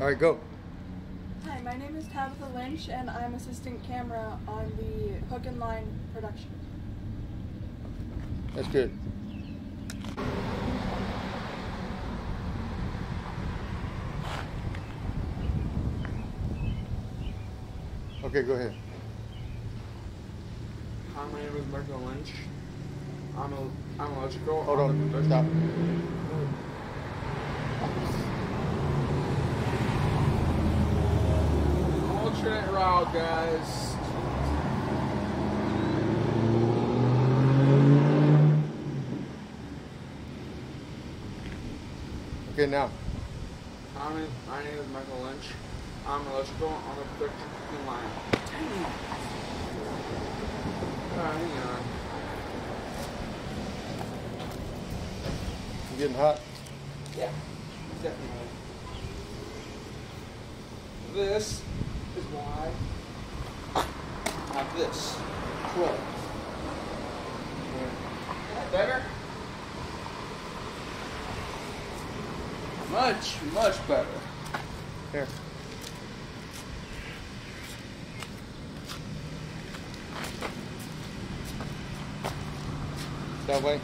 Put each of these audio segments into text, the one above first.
All right, go. Hi, my name is Tabitha Lynch, and I'm assistant camera on the Hook and Line production. That's good. Okay, go ahead. Hi, my name is Michael Lynch. I'm a I'm electrical. Hold I'm on. Stop. Alternate route, guys. Okay, now. Hi, my, name is Michael Lynch. I'm electrical on the production line. Ah, hang on. You getting hot? Yeah, definitely. This have this closed. That better? Much, much better. Here. That way.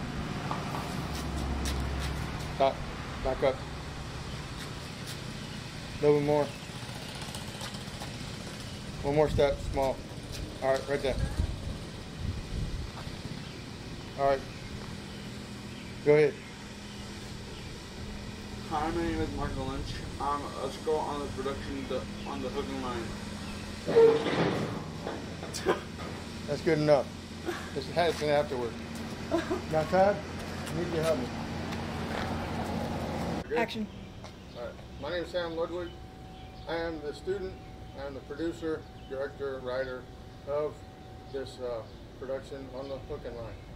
Stop. Back up. A little bit more. One more step, small. All right, right there. All right. Go ahead. Hi, my name is Michael Lynch. I'm a electrical on the production the, on the hooking line. That's good enough. Just Hadison afterward. Now, Todd, I need you to help me. Action. All right. My name is Sam Ludwig. I am the student, I am the producer, director, writer of this uh, production on the hook and line.